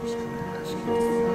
よろしくお願いします。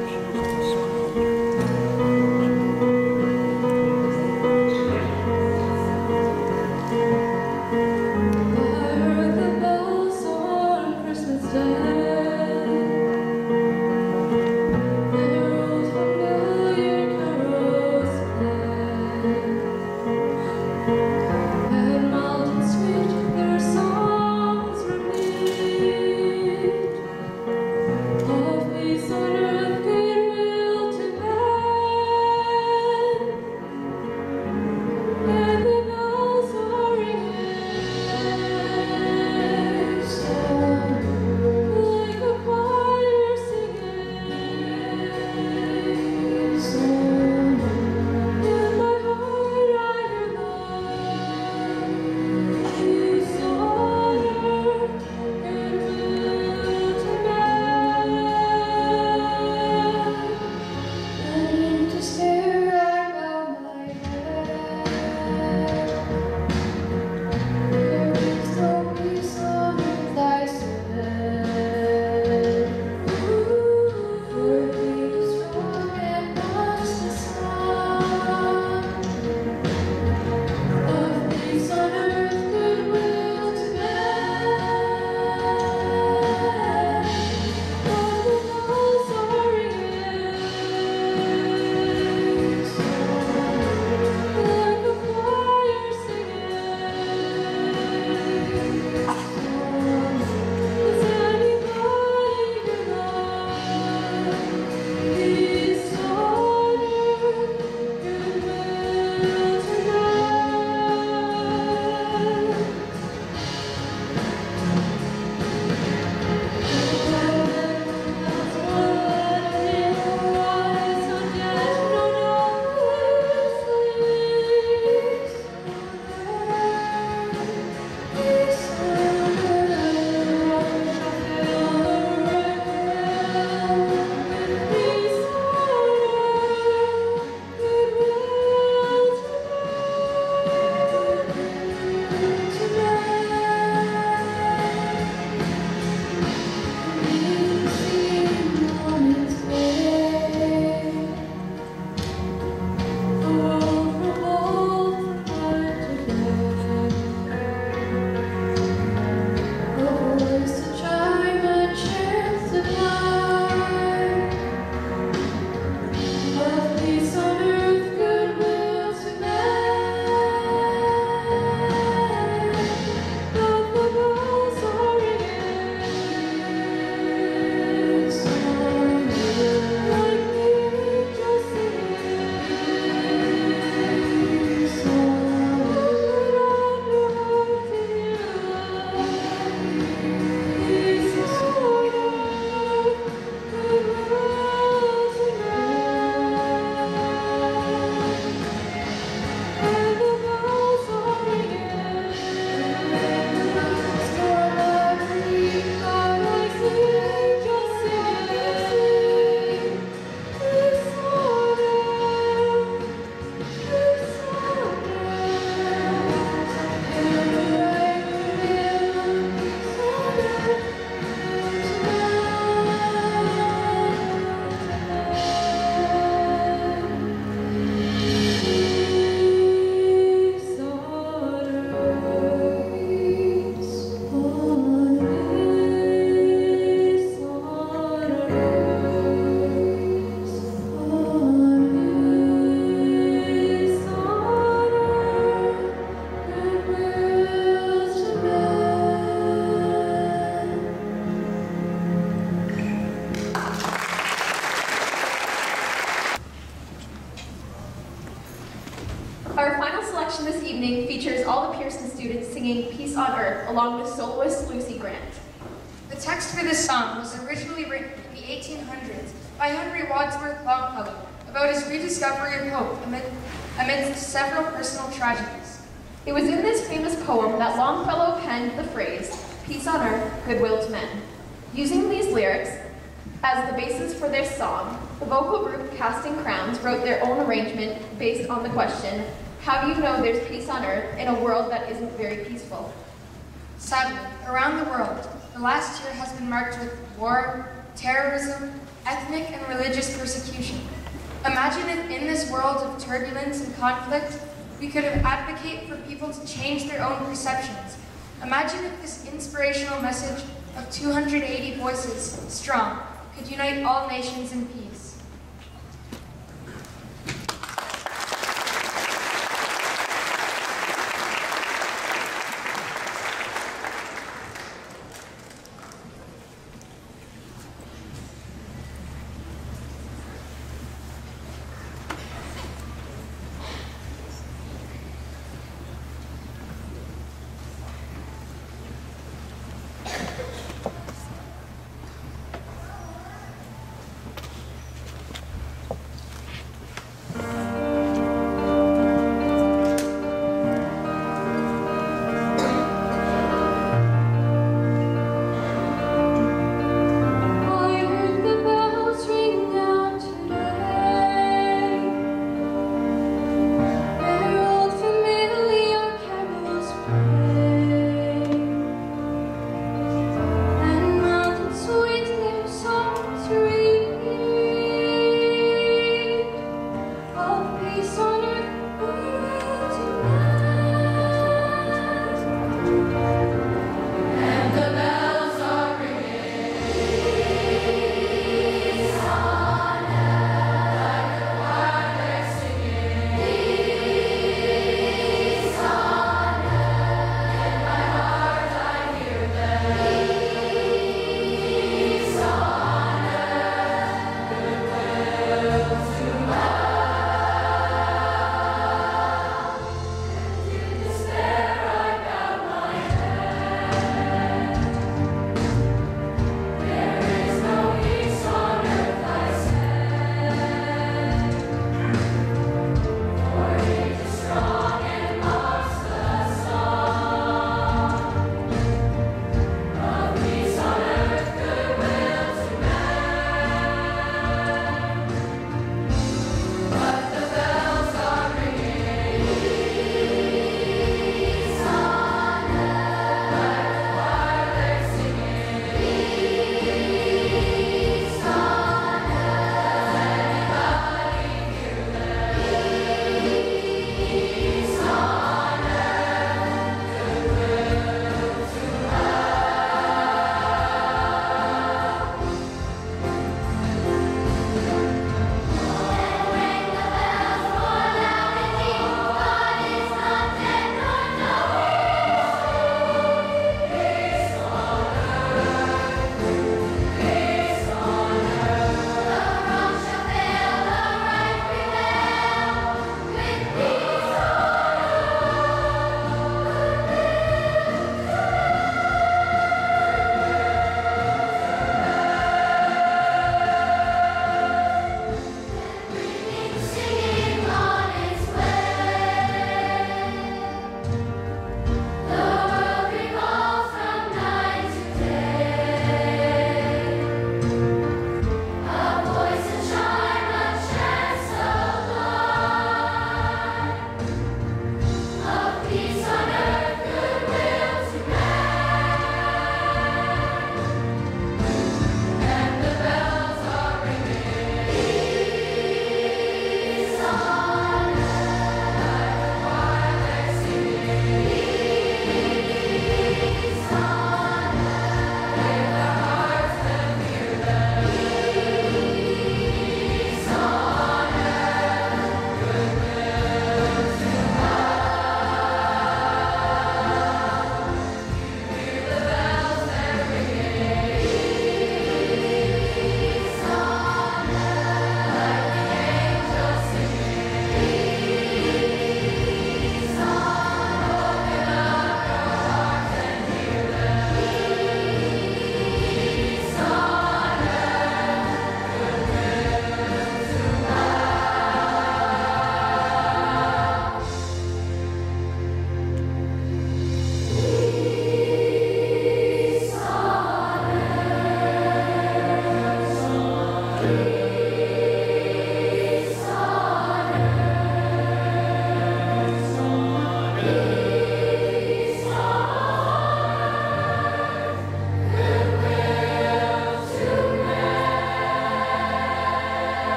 Along with soloist Lucy Grant. The text for this song was originally written in the 1800s by Henry Wadsworth Longfellow about his rediscovery of hope amid, amidst several personal tragedies. It was in this famous poem that Longfellow penned the phrase, peace on earth, goodwill to men. Using these lyrics as the basis for their song, the vocal group Casting Crowns wrote their own arrangement based on the question, how do you know there's peace on earth in a world that isn't very peaceful? Sadly, around the world, the last year has been marked with war, terrorism, ethnic and religious persecution. Imagine if in this world of turbulence and conflict, we could advocate for people to change their own perceptions. Imagine if this inspirational message of 280 voices, strong, could unite all nations in peace.